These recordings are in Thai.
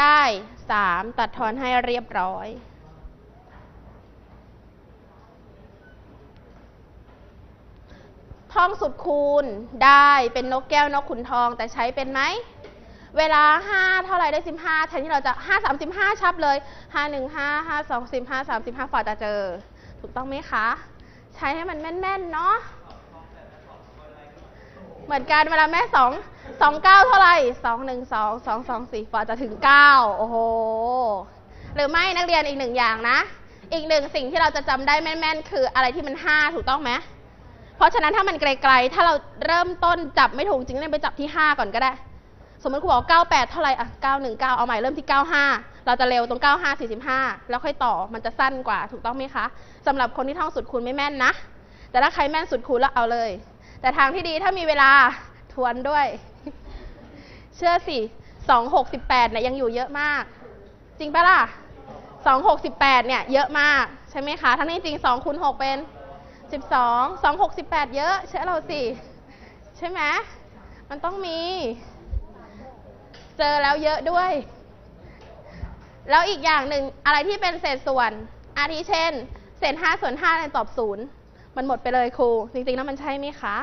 ได้สามตัดทอนให้เรียบร้อยทองสุดคูณได้เป็นนกแก้วนกขุนทองแต่ใช้เป็นไหม เวลา 5 เท่าไรได้ 15แทนที่เราจะ 5 35 ชับเลย 5 1 5 5 2 15 35ฝ่าจะเจอ ถูกต้องไหมคะ ใช้ให้มันแม่น ๆ เนาะเหมือนกันเวลาแม่สอง สองเก้าเท่าไหร่สองหนึ่งสองสองสองสี่ฝ่าจะถึงเก้าโอ้โห หรือไม่นักเรียนอีกหนึ่งอย่างนะ อีกหนึ่งสิ่งที่เราจะจำได้แม่นๆ คืออะไรที่มันห้าถูกต้องไหมเพราะฉะนั้นถ้ามันไกลๆ ถ้าเราเริ่มต้นจับไม่ถูกจริงๆไปจับที่5ก่อนก็ได้ สมมติครูบอก98เท่าไหร่อะ919เก้าเอาใหม่เริ่มที่95เราจะเร็วตรง95 45แล้วค่อยต่อมันจะสั้นกว่าถูกต้องไหมคะสำหรับคนที่ท่องสุดคูณไม่แม่นนะ แต่ถ้าใครแม่นสุดคูณแล้วเอาเลย แต่ทางที่ดีถ้ามีเวลา ทวนด้วย เชื่อสิ268เนี่ยยังอยู่เยอะมาก จริงปะล่ะ268เนี่ยเยอะมาก ใช่ไหมคะ ทั้งนี้จริง2คูณ6เป็นสิบสองสองหกสิบแปดเยอะเชื่อเราสิ ใช่ไหมมันต้องมี เจอแล้วเยอะด้วย แล้วอีกอย่างหนึ่งอะไรที่เป็นเศษส่วน อาทิเช่น เศษห้าส่วนห้าในตอบศูนย์มันหมดไปเลยครู จริงๆแล้วมันใช่ไหมคะ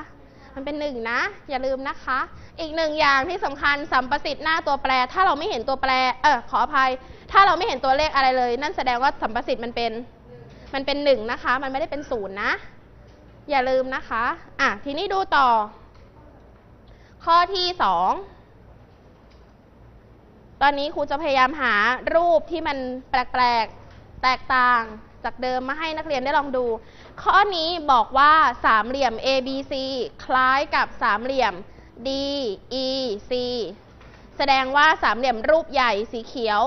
มันเป็นหนึ่งนะ อย่าลืมนะคะ อีกหนึ่งอย่างที่สำคัญสัมประสิทธิ์หน้าตัวแปร ถ้าเราไม่เห็นตัวแปร เออขออภัย ถ้าเราไม่เห็นตัวเลขอะไรเลย นั่นแสดงว่าสัมประสิทธิ์มันเป็น มันเป็นหนึ่งนะคะ มันไม่ได้เป็นศูนย์นะ อย่าลืมนะคะ อะ ทีนี้ดูต่อ ข้อที่สองตอนนี้ครูจะพยายามหารูปที่มันแปลกๆ แตกต่างจากเดิมมาให้นักเรียนได้ลองดู ข้อนี้บอกว่าสามเหลี่ยม ABC คล้ายกับสามเหลี่ยม DEC แสดงว่าสามเหลี่ยมรูปใหญ่สีเขียว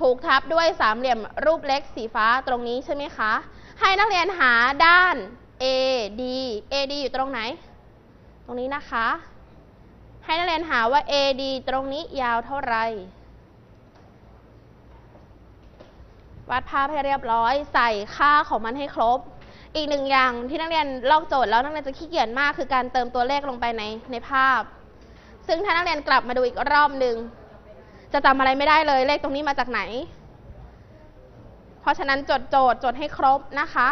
ถูกทับด้วยสามเหลี่ยมรูปเล็กสีฟ้าตรงนี้ใช่ไหมคะ ให้นักเรียนหาด้าน AD AD อยู่ตรงไหน ตรงนี้นะคะ ให้นักเรียนหาว่า AD ตรงนี้ยาวเท่าไหร่วาดภาพให้เรียบร้อย ใส่ค่าของมันให้ครบ อีกหนึ่งอย่างที่นักเรียนลอกโจทย์แล้วนักเรียนจะขี้เกียจมากคือการเติมตัวเลขลงไปในในภาพ ซึ่งถ้านักเรียนกลับมาดูอีกรอบหนึ่งจะจำอะไรไม่ได้เลยเลขตรงนี้มาจากไหน เพราะฉะนั้นจดโจทย์จดให้ครบนะคะ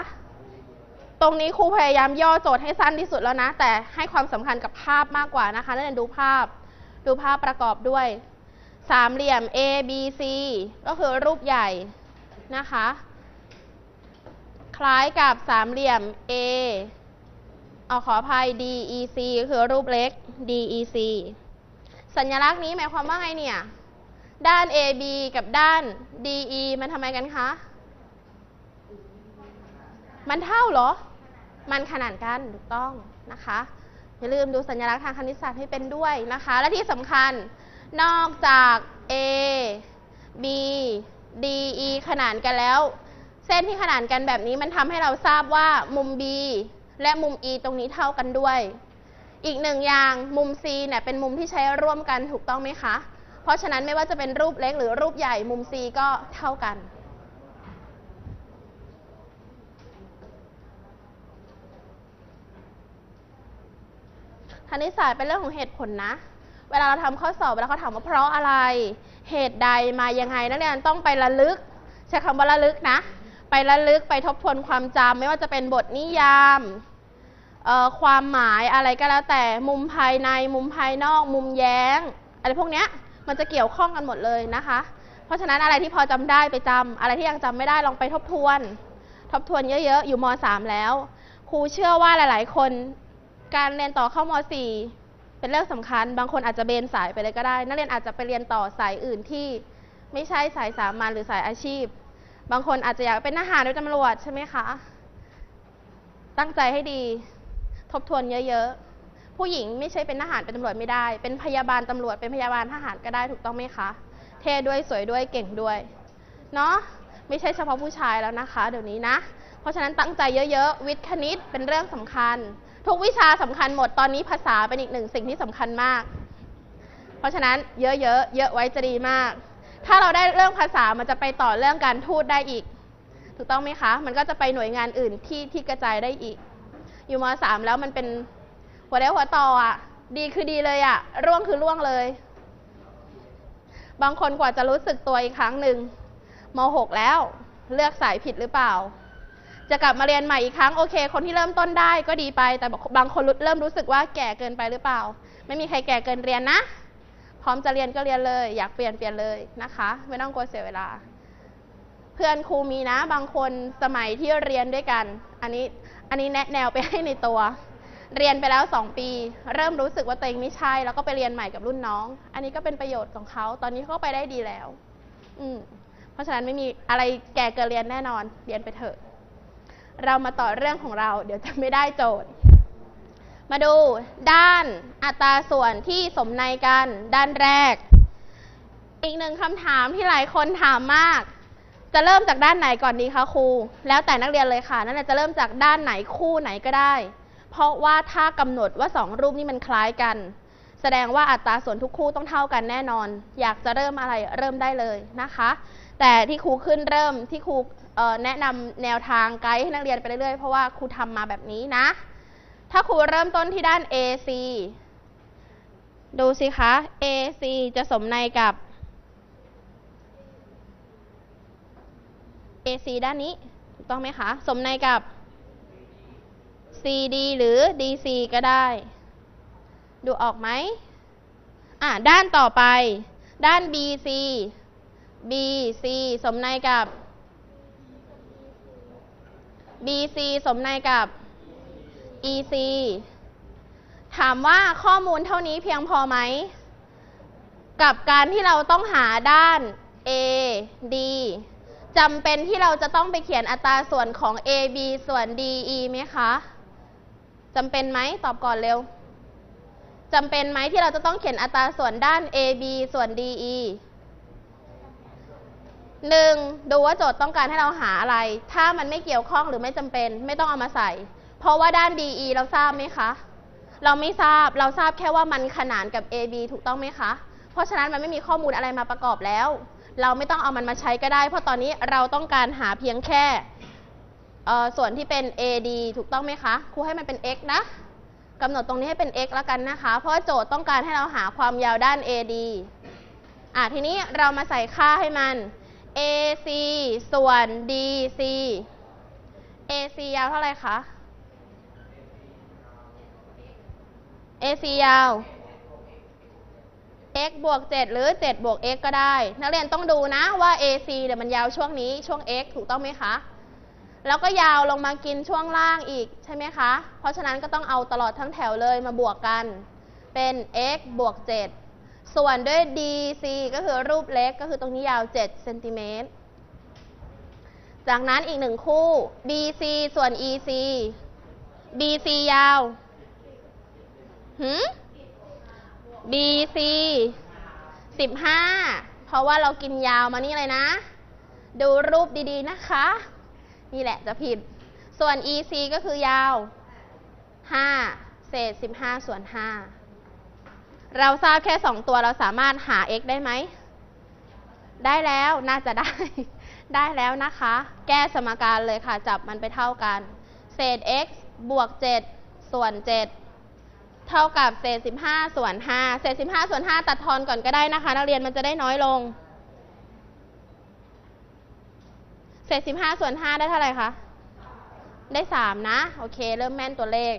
ตรงนี้ครูพยายามย่อโจทย์ให้สั้นที่สุดแล้วนะ แต่ให้ความสำคัญกับภาพมากกว่านะคะนักเรียนดูภาพ ดูภาพประกอบด้วย สามเหลี่ยม A B C ก็คือรูปใหญ่นะคะ ล้ายกับสามเหลี่ยม A เอาขออภัย D E C คือรูปเล็ก D E C สัญลักษณ์นี้หมายความว่าไงเนี่ย ด้าน AB กับด้าน DE มันทำไมกันคะ มันเท่าเหรอ มันขนานกันถูกต้องนะคะ อย่าลืมดูสัญลักษณ์ทางคณิตศาสตร์ให้เป็นด้วยนะคะ และที่สำคัญนอกจาก A B D E ขนานกันแล้ว ส้นที่ขนานกันแบบนี้มันทำให้เราทราบว่ามุม B และมุม E ตรงนี้เท่ากันด้วย อีกหนึ่งอย่างมุม C เนี่ยเป็นมุมที่ใช้ร่วมกันถูกต้องไหมคะ เพราะฉะนั้นไม่ว่าจะเป็นรูปเล็กหรือรูปใหญ่มุม C ก็เท่ากัน คณิตศาสตร์เป็นเรื่องของเหตุผลนะ เวลาเราทำข้อสอบเวลาเขาถามว่าเพราะอะไร เหตุใดมายังไงนักเรียนต้องไประลึกใช้คำว่าระลึกนะ ไประลึกไปทบทวนความจำไม่ว่าจะเป็นบทนิยามความหมายอะไรก็แล้วแต่มุมภายในมุมภายนอก มุมแย้ง อะไรพวกเนี้ยมันจะเกี่ยวข้องกันหมดเลยนะคะ เพราะฉะนั้นอะไรที่พอจำได้ไปจำอะไรที่ยังจำไม่ได้ลองไปทบทวน ทบทวนเยอะๆ อยู่ม .3 แล้วครูเชื่อว่าหลาย ๆ คน การเรียนต่อเข้าม .4 เป็นเรื่องสำคัญ บางคนอาจจะเบนสายไปเลยก็ได้ นักเรียนอาจจะไปเรียนต่อสายอื่นที่ไม่ใช่สายสามัญหรือสายอาชีพ บางคนอาจจะอยากเป็นทหารหรือตำรวจใช่ไหมคะ ตั้งใจให้ดี ทบทวนเยอะๆ ผู้หญิงไม่ใช่เป็นทหารเป็นตำรวจไม่ได้ เป็นพยาบาลตำรวจ เป็นพยาบาลทหารก็ได้ถูกต้องไหมคะ เท่ด้วยสวยด้วยเก่งด้วย เนาะไม่ใช่เฉพาะผู้ชายแล้วนะคะ เดี๋ยวนี้นะ เพราะฉะนั้นตั้งใจเยอะๆ วิทย์คณิตเป็นเรื่องสำคัญ ทุกวิชาสำคัญหมด ตอนนี้ภาษาเป็นอีกหนึ่งสิ่งที่สำคัญมาก เพราะฉะนั้นเยอะๆ เยอะไว้จะดีมาก ถ้าเราได้เรื่องภาษามันจะไปต่อเรื่องการทูตได้อีก ถูกต้องไหมคะ มันก็จะไปหน่วยงานอื่นที่ที่กระจายได้อีก อยู่มสามแล้วมันเป็นหัวเรียวหัวต่ออะ ดีคือดีเลยอะ ร่วงคือร่วงเลย บางคนกว่าจะรู้สึกตัวอีกครั้งหนึ่งม .6 แล้ว เลือกสายผิดหรือเปล่า จะกลับมาเรียนใหม่อีกครั้งโอเค คนที่เริ่มต้นได้ก็ดีไป แต่บางคนเริ่มรู้สึกว่าแก่เกินไปหรือเปล่า ไม่มีใครแก่เกินเรียนนะ พร้อมจะเรียนก็เรียนเลย อยากเปลี่ยนเปลี่ยนเลยนะคะ ไม่ต้องกลัวเสียเวลา เพื่อนครูมีนะบางคนสมัยที่เรียนด้วยกัน อันนี้อันนี้แนะแนวไปให้ในตัว เรียนไปแล้วสองปี เริ่มรู้สึกว่าตัวเองไม่ใช่ แล้วก็ไปเรียนใหม่กับรุ่นน้อง อันนี้ก็เป็นประโยชน์ของเขาตอนนี้เขาไปได้ดีแล้ว อืมเพราะฉะนั้นไม่มีอะไรแก่เกินเรียนแน่นอน เรียนไปเถอะ เรามาต่อเรื่องของเรา เดี๋ยวจะไม่ได้โจทย์ มาดูด้านอัตราส่วนที่สมในกันด้านแรก อีกหนึ่งคำถามที่หลายคนถามมาก จะเริ่มจากด้านไหนก่อนดีคะครู แล้วแต่นักเรียนเลยค่ะ นั่นแหละจะเริ่มจากด้านไหนคู่ไหนก็ได้ เพราะว่าถ้ากำหนดว่าสองรูปนี้มันคล้ายกัน แสดงว่าอัตราส่วนทุกคู่ต้องเท่ากันแน่นอน อยากจะเริ่มอะไรเริ่มได้เลยนะคะ แต่ที่ครูขึ้นเริ่มที่ครูแนะนำแนวทางไกด์ให้นักเรียนไปเรื่อยๆเพราะว่าครูทำมาแบบนี้นะ ถ้าครูเริ่มต้นที่ด้าน AC ดูสิคะ AC จะสมในกับ AC ด้านนี้ ถูกต้องไหมคะ สมในกับ CD หรือ DC ก็ได้ ดูออกไหมอะด้านต่อไป ด้าน BC BC สมในกับ BC สมในกับ EC ถามว่าข้อมูลเท่านี้เพียงพอไหม กับการที่เราต้องหาด้าน A D จำเป็นที่เราจะต้องไปเขียนอัตราส่วนของ AB ส่วน DE ไหมคะจำเป็นไหมตอบก่อนเร็วจำเป็นไหมที่เราจะต้องเขียนอัตราส่วนด้าน AB ส่วน DE หนึ่งดูว่าโจทย์ต้องการให้เราหาอะไร ถ้ามันไม่เกี่ยวข้องหรือไม่จำเป็น ไม่ต้องเอามาใส่ เพราะว่าด้าน DE เราทราบไหมคะ เราไม่ทราบ เราทราบแค่ว่ามันขนานกับ AB ถูกต้องไหมคะ เพราะฉะนั้นมันไม่มีข้อมูลอะไรมาประกอบแล้ว เราไม่ต้องเอามันมาใช้ก็ได้ เพราะตอนนี้เราต้องการหาเพียงแค่ส่วนที่เป็น AD ถูกต้องไหมคะ ครูให้มันเป็น x นะกำหนดตรงนี้ให้เป็น x แล้วกันนะคะ เพราะโจทย์ต้องการให้เราหาความยาวด้าน AD อะทีนี้เรามาใส่ค่าให้มัน AC ส่วน DC AC ยาวเท่าไหร่คะ AC ยาว x บวก 7 หรือ 7 บวก x ก็ได้ นักเรียนต้องดูนะว่า AC เดี๋ยวมันยาวช่วงนี้ช่วง x ถูกต้องไหมคะ แล้วก็ยาวลงมากินช่วงล่างอีกใช่ไหมคะ เพราะฉะนั้นก็ต้องเอาตลอดทั้งแถวเลยมาบวกกัน เป็น x บวก 7 ส่วนด้วย DC ก็คือรูปเล็กก็คือตรงนี้ยาว 7 เซนติเมตร จากนั้นอีกหนึ่งคู่ BC ส่วน EC BC ยาว หืม BC 15เพราะว่าเรากินยาวมานี่เลยนะ ดูรูปดีๆนะคะ นี่แหละจะผิด ส่วน EC ก็คือยาว5เศษ15ส่วน5เราทราบแค่2ตัวเราสามารถหา x ได้ไหม ได้แล้วน่าจะได้ ได้แล้วนะคะ แก้สมการเลยค่ะ จับมันไปเท่ากัน เศษ x บวก 7 ส่วน 7 เท่ากับเศษ 15 ส่วน 5 เศษ 15 ส่วน 5 ตัดทอนก่อนก็ได้นะคะ นักเรียนมันจะได้น้อยลง เศษ 15 ส่วน 5 ได้เท่าไหร่คะ ได้ 3 นะ โอเค เริ่มแม่นตัวเลข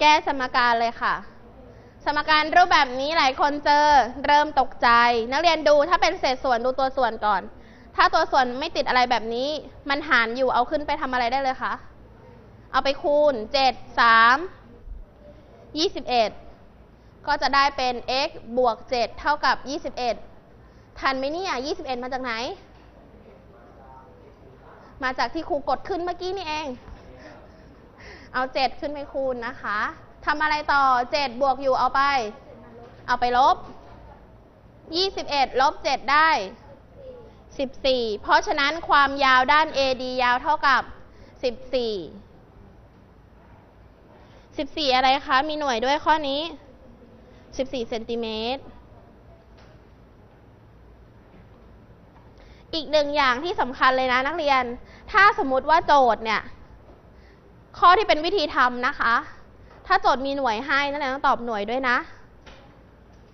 แก้สมการเลยค่ะ สมการรูปแบบนี้หลายคนเจอ เริ่มตกใจ นักเรียนดูถ้าเป็นเศษส่วนดูตัวส่วนก่อน ถ้าตัวส่วนไม่ติดอะไรแบบนี้ มันหารอยู่เอาขึ้นไปทำอะไรได้เลยคะเอาไปคูณ 7 3 21 ก็จะได้เป็น x บวก 7 เท่ากับ 21 ทันไหมเนี่ย21 มาจากไหน มาจากที่ครูกดขึ้นเมื่อกี้นี่เอง เอา 7 ขึ้นไปคูณนะคะทำอะไรต่อ 7 บวกอยู่เอาไป เอาไปลบ 21 ลบ 7 ได้ 14 เพราะฉะนั้นความยาวด้าน AD ยาวเท่ากับ 14 14 อะไรคะ มีหน่วยด้วยข้อนี้ 14 เซนติเมตร อีกหนึ่งอย่างที่สำคัญเลยนะนักเรียน ถ้าสมมติว่าโจทย์เนี่ย ข้อที่เป็นวิธีทำนะคะ ถ้าโจทย์มีหน่วยให้นั่นแหละต้องตอบหน่วยด้วยนะ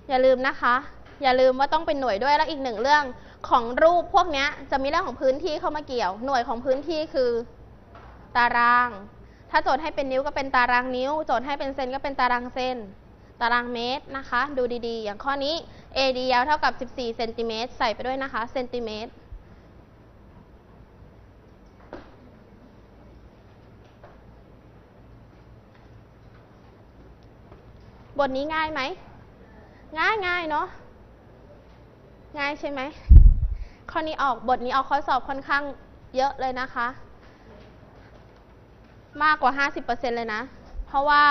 อย่าลืมนะคะ อย่าลืมว่าต้องเป็นหน่วยด้วยแล้วอีกหนึ่งเรื่องของรูปพวกนี้จะมีเรื่องของพื้นที่เข้ามาเกี่ยว หน่วยของพื้นที่คือ ตาราง ถ้าโจทย์ให้เป็นนิ้วก็เป็นตารางนิ้ว โจทย์ให้เป็นเซนก็เป็นตารางเซนตารางเมตรนะคะ ดูดีๆ อย่างข้อนี้ AD ยาวเท่ากับ 14 เซนติเมตร ใส่ไปด้วยนะคะ เซนติเมตร บทนี้ง่ายไหม ง่ายง่ายเนาะ ง่ายใช่ไหมข้อนี้ออกบทนี้ออกข้อสอบค่อนข้างเยอะเลยนะคะ มากกว่า 50%เลยนะ เพราะว่า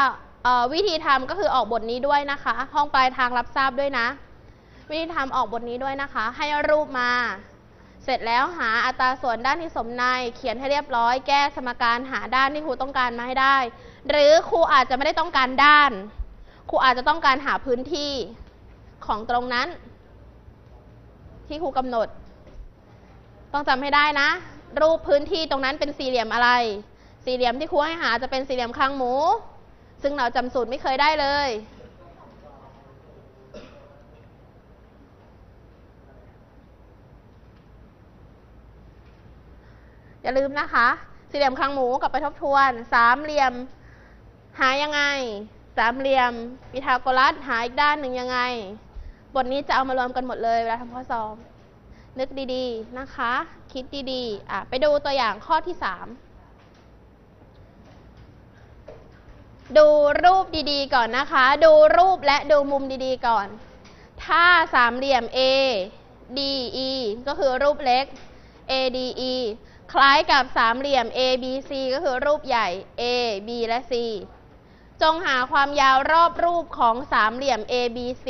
วิธีทำก็คือออกบทนี้ด้วยนะคะ ห้องปลายทางรับทราบด้วยนะ วิธีทำออกบทนี้ด้วยนะคะ ให้รูปมา เสร็จแล้วหาอัตราส่วนด้านที่สมในเขียนให้เรียบร้อย แก้สมการหาด้านที่ครูต้องการมาให้ได้ หรือครูอาจจะไม่ได้ต้องการด้าน ครูอาจจะต้องการหาพื้นที่ของตรงนั้น ที่ครูกำหนด ต้องจำให้ได้นะ รูปพื้นที่ตรงนั้นเป็นสี่เหลี่ยมอะไร สี่เหลี่ยมที่ครูให้หาจะเป็นสี่เหลี่ยมคางหมู ซึ่งเราจำสูตรไม่เคยได้เลยอย่าลืมนะคะ สี่เหลี่ยมคางหมูกลับไปทบทวน สามเหลี่ยมหายังไง สามเหลี่ยม พีทาโกรัสหาอีกด้านหนึ่งยังไง บทนี้จะเอามารวมกันหมดเลยเวลาทำข้อสอบ นึกดีๆนะคะ คิดดีๆอะไปดูตัวอย่างข้อที่สามดูรูปดีๆก่อนนะคะ ดูรูปและดูมุมดีๆก่อน ถ้าสามเหลี่ยม A D E ก็คือรูปเล็ก A D E คล้ายกับสามเหลี่ยม A B C ก็คือรูปใหญ่ A B และ C จงหาความยาวรอบรูปของสามเหลี่ยม A B C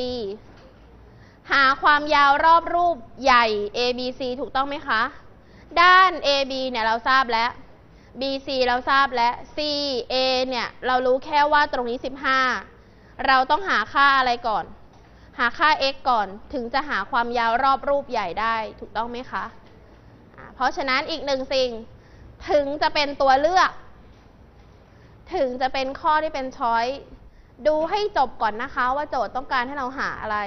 หาความยาวรอบรูปใหญ่ A B C ถูกต้องไหมคะ ด้าน A B เนี่ยเราทราบแล้ว B C เราทราบแล้ว C A เนี่ยเรารู้แค่ว่าตรงนี้ 15 เราต้องหาค่าอะไรก่อน หาค่า x ก่อนถึงจะหาความยาวรอบรูปใหญ่ได้ถูกต้องไหมคะ เพราะฉะนั้นอีกหนึ่งสิ่ง ถึงจะเป็นตัวเลือก ถึงจะเป็นข้อที่เป็นช้อยดูให้จบก่อนนะคะว่าโจทย์ต้องการให้เราหาอะไร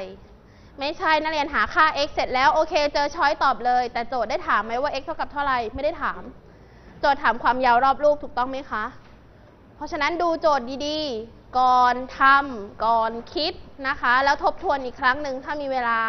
ไม่ใช่นักเรียนหาค่า x เสร็จแล้วโอเค เจอช้อยตอบเลย แต่โจทย์ได้ถามไหมว่า x เท่ากับเท่าไหร่ไม่ได้ถาม โจทย์ถามความยาวรอบรูปถูกต้องไหมคะ เพราะฉะนั้นดูโจทย์ดีๆ ก่อนทำก่อนคิดนะคะ แล้วทบทวนอีกครั้งหนึ่งถ้ามีเวลา